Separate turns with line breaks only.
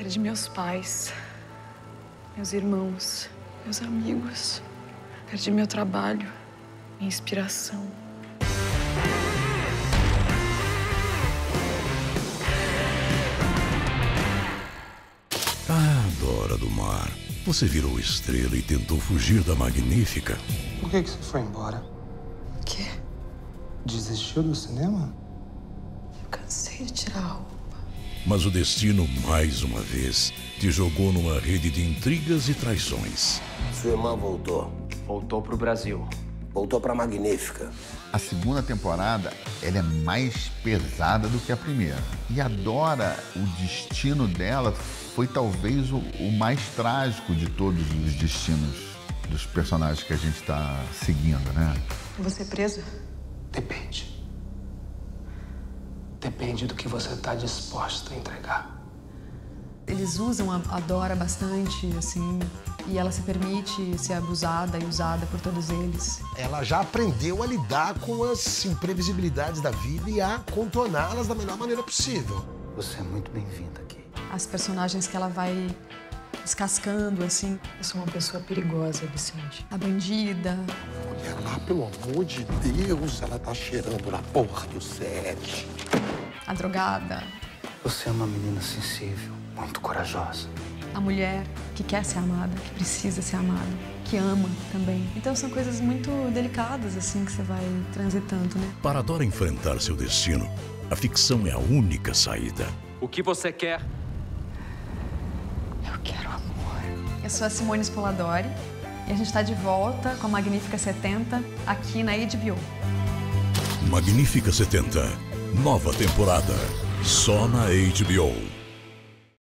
Perdi meus pais, meus irmãos, meus amigos. Perdi meu trabalho, minha inspiração.
Ah, Dora do Mar. Você virou estrela e tentou fugir da magnífica.
Por que, que você foi embora?
O quê?
Desistiu do cinema?
Eu cansei de tirar a roupa.
Mas o destino, mais uma vez, te jogou numa rede de intrigas e traições.
Sua irmã voltou.
Voltou pro Brasil.
Voltou pra Magnífica.
A segunda temporada ela é mais pesada do que a primeira. E a Dora, o destino dela foi talvez o, o mais trágico de todos os destinos dos personagens que a gente está seguindo, né?
Você presa?
Depende. Depende do que você está disposta a entregar.
Eles usam a, a Dora bastante, assim, e ela se permite ser abusada e usada por todos eles.
Ela já aprendeu a lidar com as imprevisibilidades da vida e a contorná-las da melhor maneira possível.
Você é muito bem-vinda aqui.
As personagens que ela vai descascando, assim. Eu sou uma pessoa perigosa, Vicente. A bandida.
Mulher lá, pelo amor de Deus, ela tá cheirando na porra do set.
A drogada.
Você é uma menina sensível, muito corajosa.
A mulher que quer ser amada, que precisa ser amada, que ama também. Então são coisas muito delicadas, assim, que você vai transitando, né?
Para Dora enfrentar seu destino, a ficção é a única saída.
O que você quer?
Eu quero amor. Eu sou a Simone Spoladori e a gente está de volta com a Magnífica 70 aqui na HBO.
Magnífica 70. Nova temporada. Só na HBO.